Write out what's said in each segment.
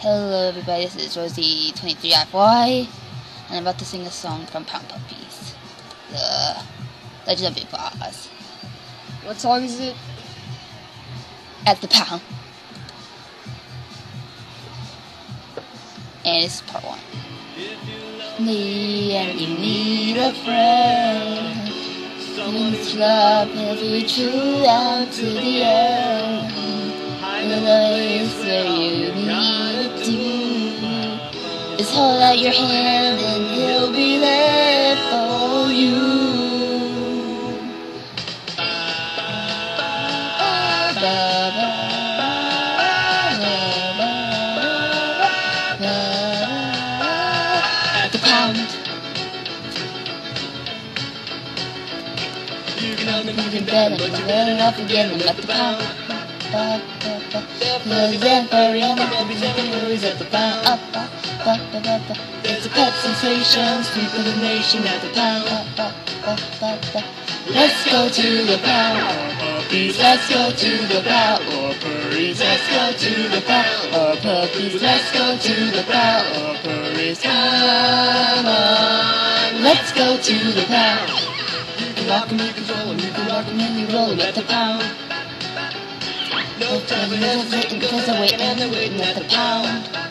Hello everybody, this is Rosie23FY, and I'm about to sing a song from Pound Puppies. The Legend of Big Boss. What song is it? At the Pound. And is part one. Me and you need a friend. someone Someone's love every true out to the end. Hold out your hand and he'll be there for you. At the pound. You can only You better but you better not forget them at the pound. Ba, ba, ba. Cause every other is at the pound. Ba, ba, ba, ba. It's a pet sensation, sweeping the nation at the. Ba, ba, ba, ba, ba. Let's go to the pound. Puppies, let's go to the pound. Or furries, let's go to the. Or puppies, let's go to the pound. Or furries, come on. Let's go to the pound. You can lock 'em, you control 'em, you can lock 'em and you roll them at the pound. No time and hesitating, Because they're waiting and they're waiting at the pound.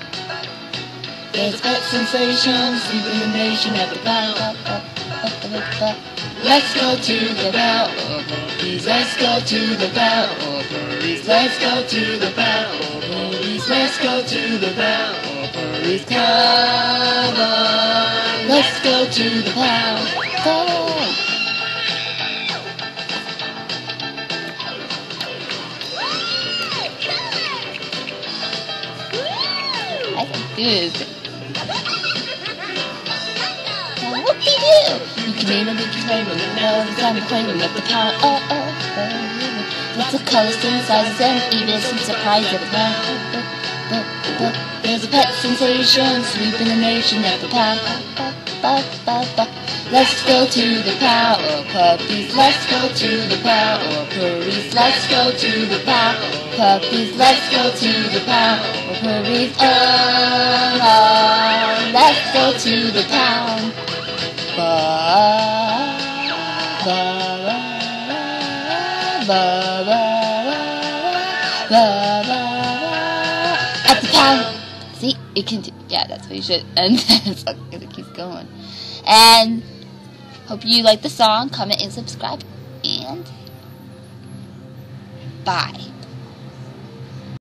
There's pet sensations, sweeping the nation at the pound. Let's go to the. Oh, puppies, let's go to the. Oh, furries, let's go to the. Oh, puppies, let's go to the. Oh, furries, come on. Let's go to the pound. Go! I You can name them, you can name them, and now it's time to claim them at the pound. Oh, oh, oh. Lots of colors and sizes and even some surprises there's a pet sensation sweeping the nation at the ba. Let's go to the oh puppies, let's go to the pound, oh purries, let's go to the pound, puppies, let's go to the pound, oh purries, oh, oh, let's go to the pound. Ba, ba, ba, ba, ba, at the pound. See, it can do, yeah, that's what you should, and it's gonna keep going. And hope you like the song, comment and subscribe, and bye.